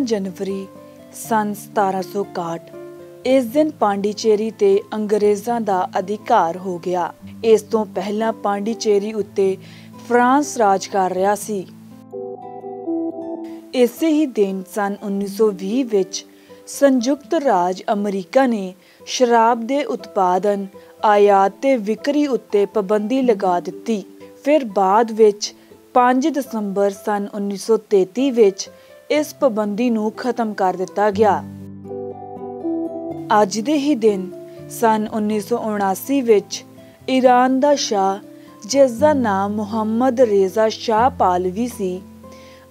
ਜਨਵਰੀ ਸਨ 1761 ਇਸ ਦਿਨ ਪਾਂਡੀਚੇਰੀ ਤੇ ਅੰਗਰੇਜ਼ਾਂ ਦਾ ਅਧਿਕਾਰ ਹੋ ਗਿਆ। ਇਸ ਤੋਂ ਪਹਿਲਾਂ ਪਾਂਡੀਚੇਰੀ ਉੱਤੇ ਫਰਾਂਸ ਰਾਜ ਕਰ ਰਿਹਾ ਸੀ। ਇਸੇ ਹੀ ਦਿਨ ਸਨ 1920 ਵਿੱਚ ਸੰਯੁਕਤ ਰਾਜ ਅਮਰੀਕਾ ਨੇ ਸ਼ਰਾਬ ਦੇ ਉਤਪਾਦਨ, ਆਯਾਤ ਤੇ ਵਿਕਰੀ ਉੱਤੇ ਪਾਬੰਦੀ ਲਗਾ ਦਿੱਤੀ। ਫਿਰ ਬਾਅਦ ਵਿੱਚ 5 ਦਸੰਬਰ ਸਨ 1933 ਵਿੱਚ ਇਸ ਪਾਬੰਦੀ ਨੂੰ ਖਤਮ ਕਰ ਦਿੱਤਾ ਗਿਆ। ਅੱਜ ਦੇ ਹੀ ਦਿਨ ਸਨ 1979 ਵਿੱਚ ਈਰਾਨ ਦਾ ਸ਼ਾਹ ਜਿਸ ਦਾ ਨਾਮ ਮੁਹੰਮਦ ਰੇਜ਼ਾ ਸ਼ਾਹ ਪਾਲਵੀ ਸੀ।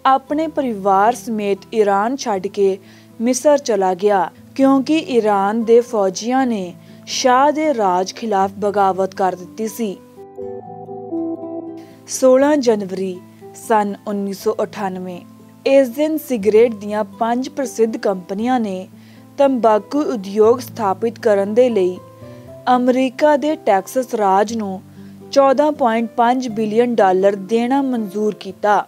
ਆਪਣੇ ਪਰਿਵਾਰ ਸਮੇਤ ਈਰਾਨ ਛੱਡ ਕੇ ਮਿਸਰ ਚਲਾ ਗਿਆ ਕਿਉਂਕਿ ਈਰਾਨ ਦੇ ਫੌਜੀਆਂ ਨੇ ਸ਼ਾਹ ਦੇ ਰਾਜ ਖਿਲਾਫ ਬਗਾਵਤ ਕਰ ਦਿੱਤੀ ਸੀ। 16 ਜਨਵਰੀ ਸਨ 1998 ਇਸ ਦਿਨ ਸਿਗਰਟ ਦੀਆਂ ਪੰਜ ਪ੍ਰਸਿੱਧ ਕੰਪਨੀਆਂ ਨੇ ਤੰਬਾਕੂ ਉਦਯੋਗ ਸਥਾਪਿਤ ਕਰਨ ਦੇ ਲਈ ਅਮਰੀਕਾ ਦੇ ਟੈਕਸਸ ਰਾਜ ਨੂੰ 14.5 ਬਿਲੀਅਨ ਡਾਲਰ ਦੇਣਾ ਮਨਜ਼ੂਰ ਕੀਤਾ।